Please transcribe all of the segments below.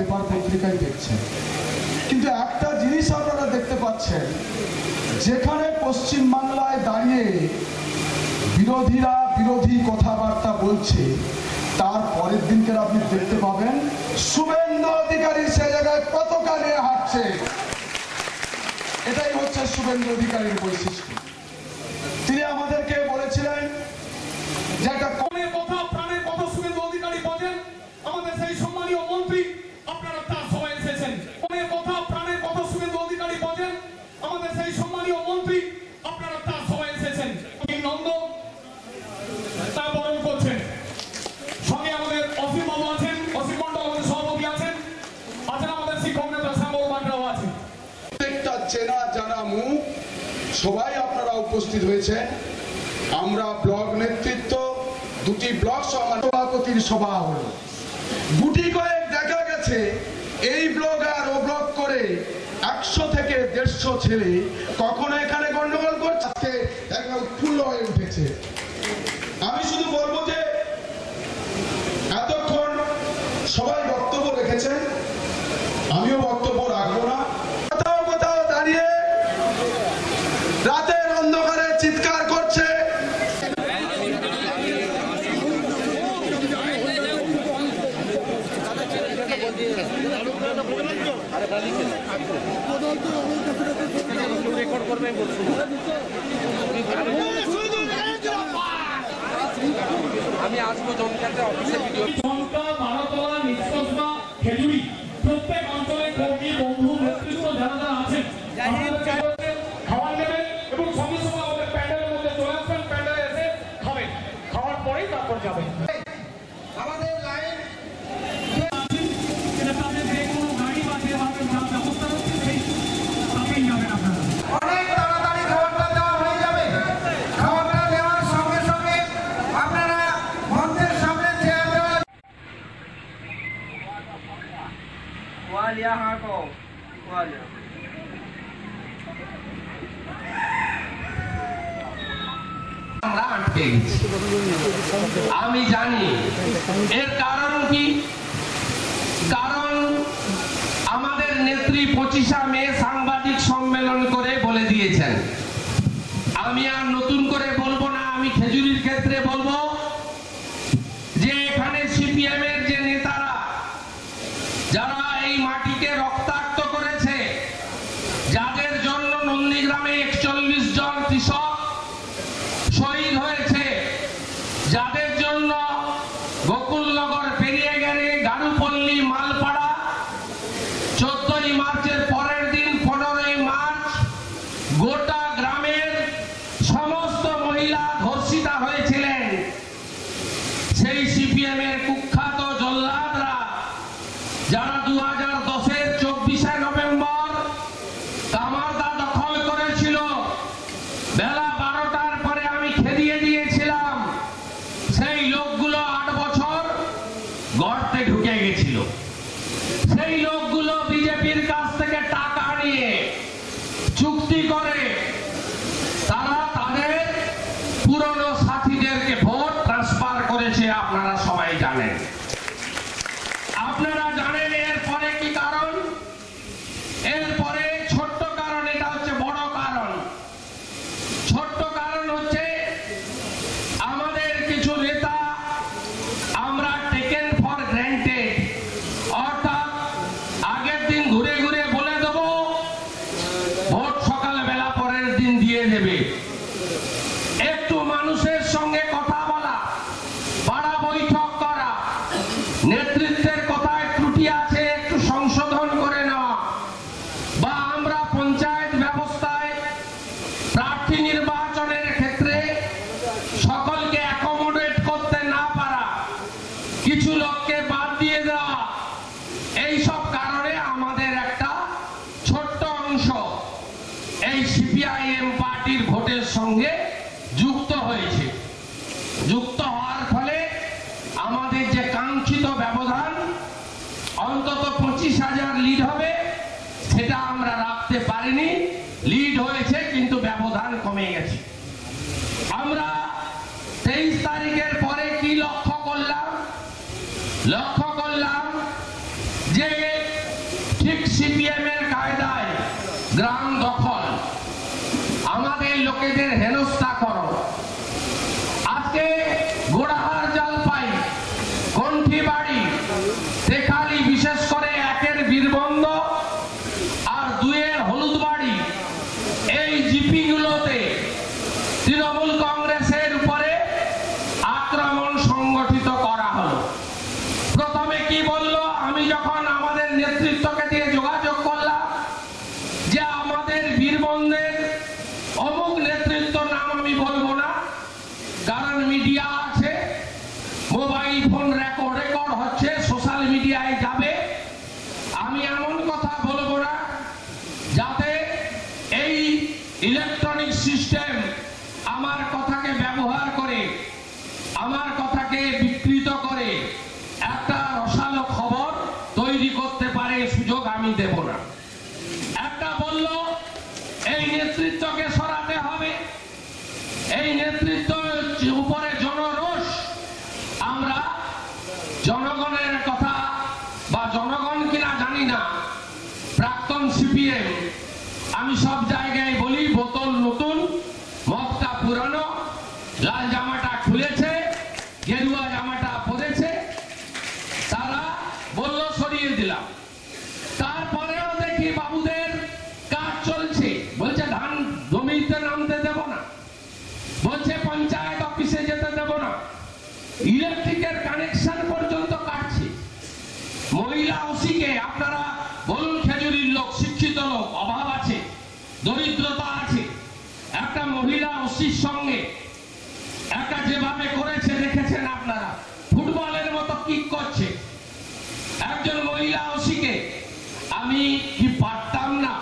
Paper পত্রিকায় দেখছেন। কিন্তু একটা জিনিস আপনারা দেখতে পাচ্ছেন, যেখানে পশ্চিম বাংলায় দাঁড়িয়ে বিরোধীরা বিরোধী কথাবার্তা বলছে, তার পরের দিনকে আপনি দেখতে পাবেন, শুভেন্দু অধিকারী সে জায়গায় পতাকা নিয়ে হাঁটছে। এটাই হচ্ছে শুভেন্দু অধিকারীর বৈশিষ্ট্য। তিনি আমাদেরকে বলেছিলেন যে একটা মনের কথা প্রাণের কথা শুভেন্দু অধিকারী বলেন, আমাদের সেই সম্মানীয় মন্ত্রী চেনা, জানা মুখ, সবাই আপনারা উপস্থিত হয়েছেন। আমরা ব্লক নেতৃত্ব, দুটি ব্লক সভাপতির সভা হল। গুটি কয়েক দেখা গেছে, এই ব্লক আর ও ব্লক করে একশো থেকে দেড়শো ছেলে কখনো এখানে গন্ডগোল করছে? আমি আসব জমিটাতে অফিসে ভিডিও নিষ্কসবা খেজুরি প্রত্যেক অঞ্চলে কর্মী বন্ধু নেতৃত্ব যারা যারা আছেন আপনাদেরকে বলতে খাবার নেবেন এবং সঙ্গে সঙ্গে আমাদের প্যান্ডেলের মধ্যে চলে আসবেন প্যান্ডেলে এসে খাবেন খাওয়ার পরেই তারপর যাবেন আমাদের লাইন এটা তাদের যে কোনো গাড়ি বা যেভাবে যা ব্যবস্থা রয়েছে সেই তাতেই যাবেন আপনারা অনেক তাড়াতাড়ি খাবারটা দেওয়া হয়ে যাবে খাবারটা দেওয়ার সঙ্গে সঙ্গে আপনারা মঞ্চের সামনে চেয়ার দেওয়া ওয়ালিয়া হাঁটো ওয়ালিয়া আমি জানি। এর কারণ কি? কারণ আমাদের নেত্রী পঁচিশা মে সাংবাদিক সম্মেলন করে বলে দিয়েছেন। আমি আর নতুন করে বলব না, আমি খেজুরির ক্ষেত্রে বলব যে এখানে সিপিএম এর যে নেতারা, যারা এই মাটিকে রক্তাক্ত করেছে, যাদের জন্য নন্দীগ্রামে একচল্লিশ জন কৃষক শহীদ হয়েছে যাদের জন্য গোকুলনগর পেরিয়ে গেলে গারুপল্লী মালপাড়া চোদ্দই মার্চের পরের দিন পনেরোই মার্চ গোটা গ্রামের সমস্ত মহিলা ধর্ষিতা হয়েছিলেন সেই সিপিএম এর কুখ্যাত জল্লাদরা যারা দু হাজার দশের চব্বিশে নভেম্বর কামারদা দখল করেছিল বেলা বারোটার পরে আমি খেদিয়ে দিয়েছিলাম সেই লোকগুলো আট বছর গর্তে ঢুকে গেছিল সেই লোকগুলো বিজেপির কাছ থেকে টাকা নিয়ে চুক্তি করে তারা তাদের পুরনো সাথীদেরকে ভোট ট্রান্সফার করেছে আপনারা সবাই জানেন আপনারা জানেন এর পরে কি কারণ? এরপরে ছোট্ট কারণ, এটা হচ্ছে বড় কারণ। ছোট্ট কারণ হচ্ছে আমাদের কিছু নেতা আমরা টেকেন ফর গ্র্যান্টেড অর্থাৎ আগের দিন ঘুরে ঘুরে বলে দেব, ভোট সকালবেলা পরের দিন দিয়ে দেবে। একটু মানুষের সঙ্গে কথা বলা পাড়া বৈঠক করা নেতৃত্বের কথায় ত্রুটি আছে একটু সংশোধন করে নেওয়া বা আমরা পঞ্চায়েত ব্যবস্থায় প্রার্থী নির্বাচনের ক্ষেত্রে সকলকে অ্যাকোমোডেট করতে না পারা কিছু লোককে বাদ দিয়ে দেওয়া এই সব কারণে আমাদের একটা ছোট্ট অংশ এই সিপিআইএম পার্টির ভোটের সঙ্গে যুক্ত হয়েছে। যুক্ত হওয়ার ফলে আমাদের যে কাঙ্ক্ষিত ব্যবধান, অন্তত পঁচিশ হাজার লিড হবে, সেটা আমরা রাখতে পারিনি। লিড হয়েছে, কিন্তু ব্যবধান কমে গেছে। আমরা তেইশ তারিখের পরে কি লক্ষ্য করলাম? লক্ষ্য করলাম যে ঠিক সিপিএম এর কায়দায় গ্রাম দখল। আমাদের লোকেদের হেনস্থা করো। আজকে গোড়াহার জলপাই কণ্ঠি বাড়ি তেখালি বিশেষ করে একের বীরবন্ধ আর দুয়ের হলুদ বাড়ি এই জিপিগুলোতে তৃণমূল কংগ্রেসের উপরে আক্রমণ সংগঠিত করা হলো প্রথমে কি বলল আমি যখন আমাদের নেতৃত্বকে দিয়ে যোগাযোগ করলাম যে আমাদের বীরবন্ধের অমুক নেতৃত্ব নাম আমি বলব না কারণ মিডিয়া আছে মোবাইল ফোন রেকর্ড রেকর্ড হচ্ছে সোশ্যাল মিডিয়ায় যাবে। আমি এমন কথা বলব না, যাতে এই ইলেকট্রনিক সিস্টেম আমার কথাকে ব্যবহার করে, আমার কথাকে বিকৃত করে একটা রসালো খবর তৈরি করতে পারে, সুযোগ আমি দেব না। একটা বলল, এই নেতৃত্বকে সরাতে হবে। এই নেতৃত্ব উপরে আমরা জনগণের কথা বা জনগণ কিনা জানি না, প্রাক্তন সিপিএম আমি সব জায়গায় বলি, বোতল নতুন, মগটা পুরানো, লাল জামাটা খুলেছে, গেরুয়া জামাটা পরেছে, তারা বলল, সরিয়ে দিলাম। তারপরেও দেখি বাবুদের কাজ চলছে। বলছে, ধান জমিতে নামতে দেব না। বলছে, পঞ্চায়েত অফিসে যেতে দেব না। ইলেকট্রিকের কানেকশন ওসিকে আপনারা বলুন খেজুরির লোক, শিক্ষিত লোক, অভাব আছে, দরিদ্রতা আছে। একটা মহিলা ওসির সঙ্গে একটা যেভাবে করেছে, দেখেছেন আপনারা? ফুটবলের মতো কিক করছে। একজন মহিলা ওসিকে আমি কি পারতাম না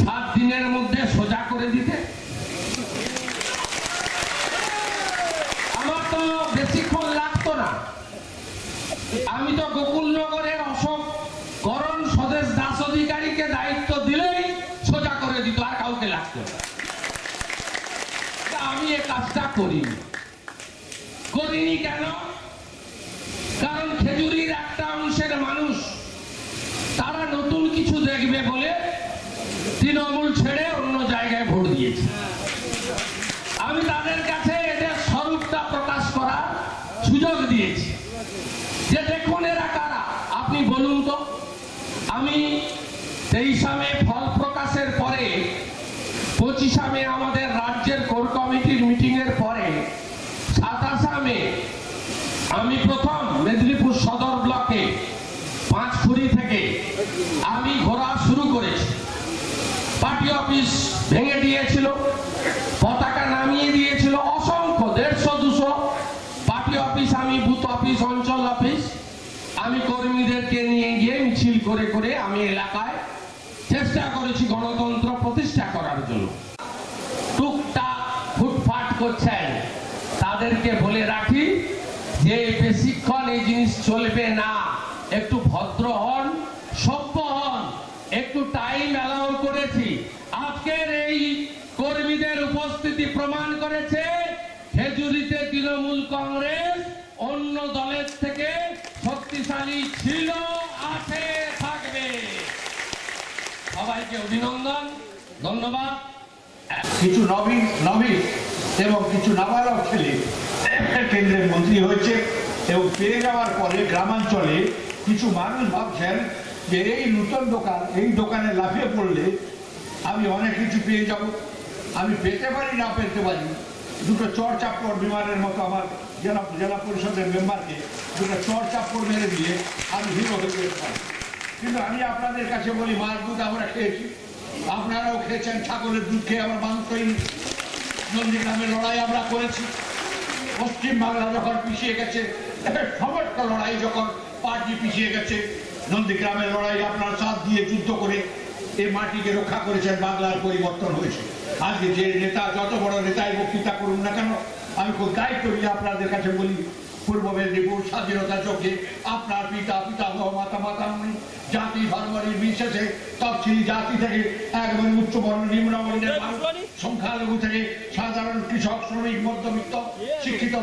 সাত দিনের মধ্যে সোজা করে দিতে? আমার তো বেশিক্ষণ লাগতো না। আমি তো গোকুলনগরের অশোক করণ স্বদেশ দাস অধিকারীকে দায়িত্ব দিলেই সোজা করে দিত আর কাউকে লাগতো না। তা আমি এ কাজটা করিনি। করিনি কেন? কারণ খেজুরির একটা অংশের মানুষ, তারা নতুন কিছু দেখবে বলে তৃণমূল ছেড়ে অন্য জায়গায় ভোট দিয়েছে। আমি তাদের কাছে এদের স্বরূপটা প্রকাশ করার সুযোগ দিয়েছি। যে দেখুন এরা কারা, আপনি বলুন তো। আমি তেইশা মে ফল পঁচিশা আমাদের রাজ্যের কোর কমিটির মিটিং এর পরে, সাতাশা মে, আমি প্রথম মেদিনীপুর সদর ব্লকে পাঁচখুড়ি থেকে আমি ঘোরা শুরু করেছি। পার্টি অফিস ভেঙে দিয়েছিল, পতাকা নামিয়ে দিয়েছিল, অসংখ্য, দেড়শো, দুশো। পার্টি অফিস আমি, বুথ অফিস, অঞ্চল অফিস। আমি কর্মীদেরকে নিয়ে গিয়ে মিছিল করে করে আমি এলাকায় চেষ্টা করেছি গণতন্ত্র প্রতিষ্ঠা করার জন্য টুকটাক ফুটফাট করছেন তাদেরকে বলে রাখি যে বেশিক্ষণ এই জিনিস চলবে না। একটু ভদ্র হন, সভ্য হন, একটু টাইম অ্যালাউ করেছি। আজকের এই কর্মীদের উপস্থিতি প্রমাণ করেছে খেজুরিতে তৃণমূল কংগ্রেস, অন্য দলের থেকে শক্তিশালী ছিল, আছে, থাকবে। সবাইকে অভিনন্দন, ধন্যবাদ। কিছু নবীন নবীন এবং কিছু নাবালক ছেলে, কেন্দ্রের মন্ত্রী হয়েছে। এবং পেয়ে যাওয়ার পরে গ্রামাঞ্চলে কিছু মানুষ ভাবছেন যে এই নূতন দোকান, এই দোকানে লাফিয়ে পড়লে আমি অনেক কিছু পেয়ে যাব। আমি পেতে পারি, না পেতে পারি, দুটো চর চাপড় বিমানের মতো আমার জেলা জেলা পরিষদের মেম্বারকে দুটো চর চাপড় মেরে দিয়ে আমি হিরো হয়ে পারি কিন্তু আমি আপনাদের কাছে বলি, মাছ দুধ আমরা খেয়েছি। আপনারাও খেয়েছেন, ছাগলের দুধ খেয়ে আমরা মাংস তৈরি নন্দীগ্রামের লড়াই আমরা করেছি। পশ্চিম বাংলা যখন পিছিয়ে গেছে সমস্ত লড়াই যখন পার্টি পিছিয়ে গেছে নন্দীগ্রামের লড়াই আপনার সাথ দিয়ে যুদ্ধ করে এই মাটিকে রক্ষা করেছেন বাংলার পরিবর্তন হয়েছে। আজকে যে নেতা যত বড় নেতাই বক্তৃতা করুন না কেন আমি খুব দায়িত্ব নিয়ে আপনাদের কাছে বলি পূর্ব মেদিনীপুর স্বাধীনতা যজ্ঞে আপনার পিতা পিতামহ মাতা মাতামণি জাতি ধর্ম নির্বিশেষে তফসিলি জাতি থেকে একবারে উচ্চ বর্ণ নিম্ন বর্ণের সংখ্যালঘু থেকে সাধারণ কৃষক শ্রমিক মধ্যবিত্ত শিক্ষিত